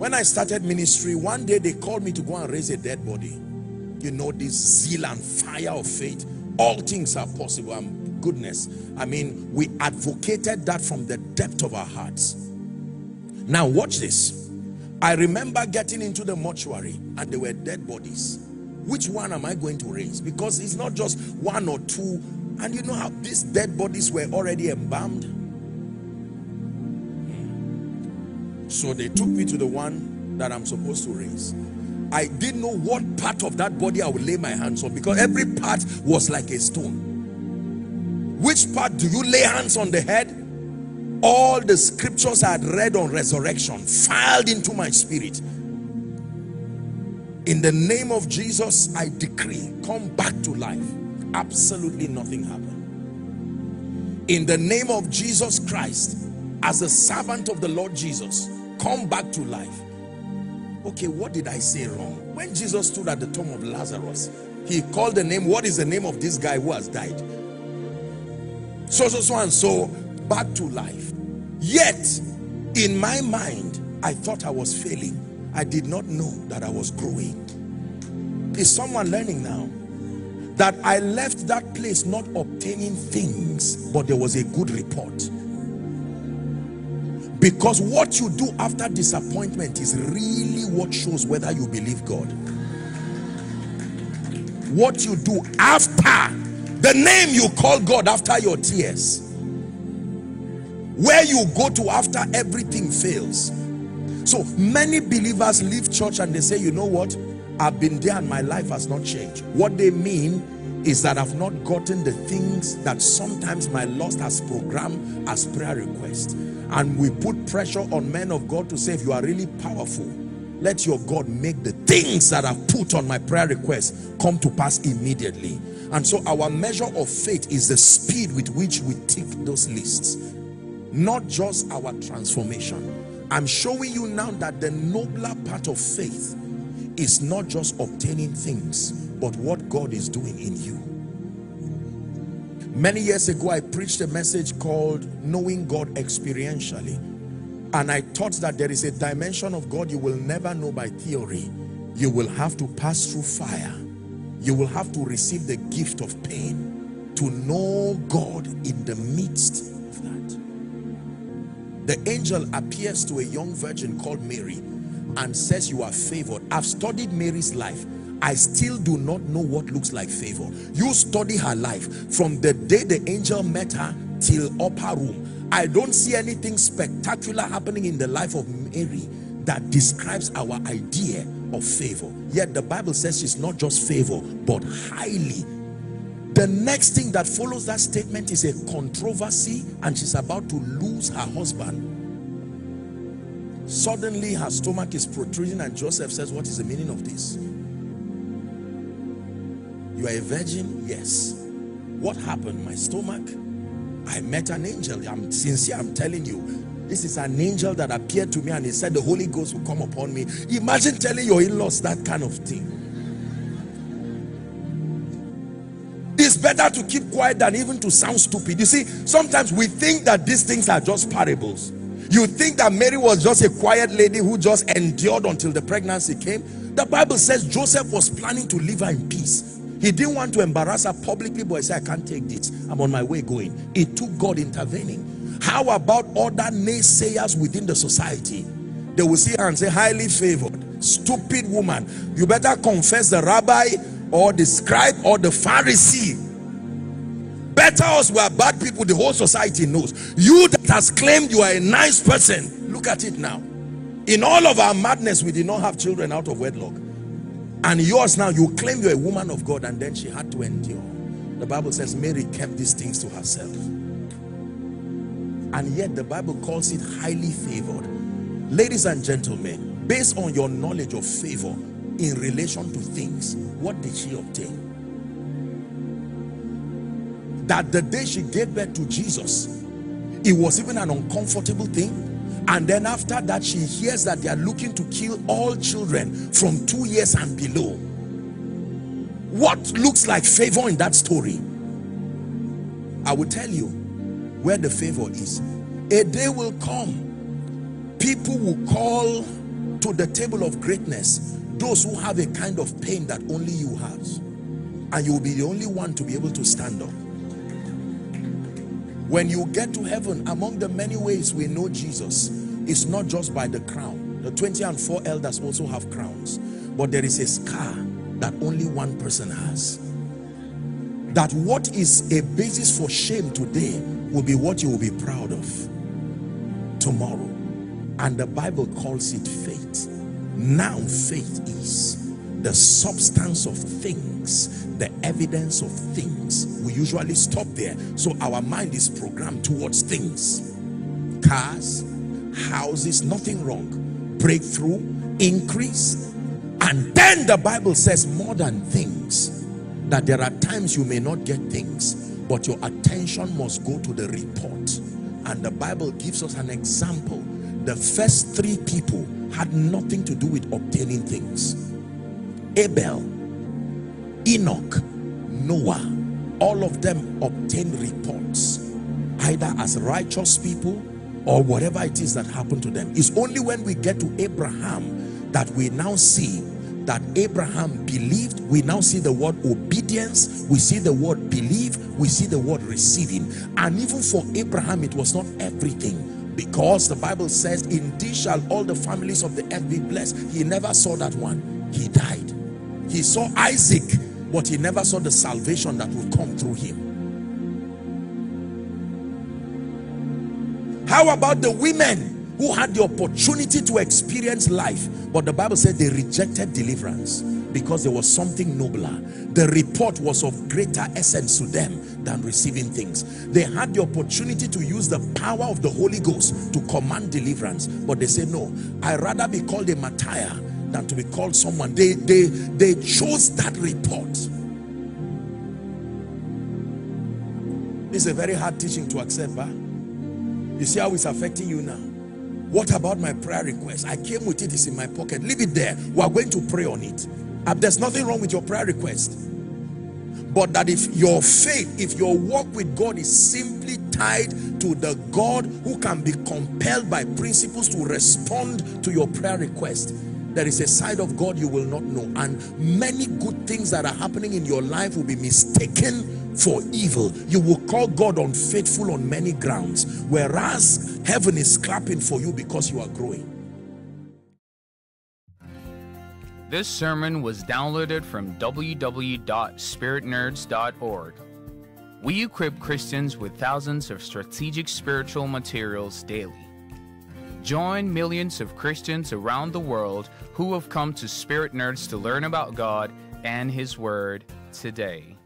When I started ministry, one day they called me to go and raise a dead body. You know, this zeal and fire of faith. All things are possible. And goodness. I mean, we advocated that from the depth of our hearts. Now watch this. I remember getting into the mortuary and there were dead bodies. Which one am I going to raise? Because it's not just one or two. And you know how these dead bodies were already embalmed? So they took me to the one that I'm supposed to raise. I didn't know what part of that body I would lay my hands on because every part was like a stone. Which part do you lay hands on the head? All the scriptures I had read on resurrection filed into my spirit. In the name of Jesus, I decree, come back to life. Absolutely nothing happened. In the name of Jesus Christ, as a servant of the Lord Jesus, come back to life. Okay what did i say wrong? When jesus stood at the tomb of lazarus he called the name what is the name of this guy who has died? So so so and so back to life. Yet in my mind i thought i was failing. I did not know that i was growing. Is someone learning now? That i left that place not obtaining things but there was a good report because what you do after disappointment is really what shows whether you believe God. What you do after the name you call God after your tears. Where you go to after everything fails. So many believers leave church and they say, you know what? I've been there and my life has not changed. What they mean is that I've not gotten the things that sometimes my lost has programmed as prayer requests. and we put pressure on men of God to say if you are really powerful let your God make the things that I've put on my prayer request come to pass immediately and so our measure of faith is the speed with which we tick those lists not just our transformation I'm showing you now that the nobler part of faith is not just obtaining things but what God is doing in you Many years ago, I preached a message called Knowing God Experientially. And I taught that there is a dimension of God you will never know by theory. You will have to pass through fire. You will have to receive the gift of pain to know God in the midst of that. The angel appears to a young virgin called Mary and says you are favored. I've studied Mary's life I still do not know what looks like favor. You study her life from the day the angel met her till upper room. I don't see anything spectacular happening in the life of Mary that describes our idea of favor. Yet the Bible says she's not just favor, but highly. The next thing that follows that statement is a controversy and she's about to lose her husband. Suddenly her stomach is protruding and Joseph says, what is the meaning of this? You are a virgin? Yes. What happened? My stomach? I met an angel. I'm sincere. I'm telling you. This is an angel that appeared to me and he said the Holy Ghost will come upon me. Imagine telling your in-laws that kind of thing. It's better to keep quiet than even to sound stupid. You see, sometimes we think that these things are just parables. You think that Mary was just a quiet lady who just endured until the pregnancy came. The Bible says Joseph was planning to leave her in peace. He didn't want to embarrass her publicly, but he said, I can't take this. I'm on my way going. It took God intervening. How about other naysayers within the society? They will see her and say, highly favored, stupid woman. You better confess the rabbi or the scribe or the Pharisee. Better us, we are bad people. The whole society knows. You that has claimed you are a nice person. Look at it now. In all of our madness, we did not have children out of wedlock and yours now you claim you're a woman of God and then she had to endure the Bible says Mary kept these things to herself and yet the Bible calls it highly favored ladies and gentlemen based on your knowledge of favor in relation to things what did she obtain that the day she gave birth to Jesus it was even an uncomfortable thing. And then after that she hears that they are looking to kill all children from two years and below. What looks like favor in that story? I will tell you where the favor is. A day will come people will call to the table of greatness those who have a kind of pain that only you have. And you will be the only one to be able to stand up when you get to heaven among the many ways we know Jesus it's not just by the crown. The 20 and 4 elders also have crowns but there is a scar that only one person has. That what is a basis for shame today will be what you will be proud of tomorrow. And the Bible calls it faith. Now faith is the substance of things the evidence of things we usually stop there. So our mind is programmed towards things. Cars houses nothing wrong. Breakthrough increase. And then the Bible says more than things that there are times you may not get things but your attention must go to the report. And the Bible gives us an example. The first three people had nothing to do with obtaining things Abel Enoch Noah all of them obtained reports either as righteous people or whatever it is that happened to them. It's only when we get to Abraham that we now see that Abraham believed. We now see the word obedience. We see the word believe. We see the word receiving. And even for Abraham it was not everything. Because the Bible says in these shall all the families of the earth be blessed. He never saw that one. He died he saw Isaac but he never saw the salvation that would come through him. How about the women who had the opportunity to experience life but the Bible said they rejected deliverance because there was something nobler. The report was of greater essence to them than receiving things. They had the opportunity to use the power of the Holy Ghost to command deliverance but they said no I rather be called a martyr than to be called someone. They they they chose that report. Is a very hard teaching to accept huh? you see how it's affecting you now. What about my prayer request? I came with it it's in my pocket. Leave it there. We are going to pray on it. Uh, there's nothing wrong with your prayer request. But that if your faith if your walk with God is simply tied to the God who can be compelled by principles to respond to your prayer request there is a side of God you will not know and many good things that are happening in your life will be mistaken for evil you will call God unfaithful on many grounds whereas heaven is clapping for you because you are growing This sermon was downloaded from www.spiritnerds.org. We equip Christians with thousands of strategic spiritual materials daily. Join millions of Christians around the world who have come to Spirit Nerds to learn about God and His Word today.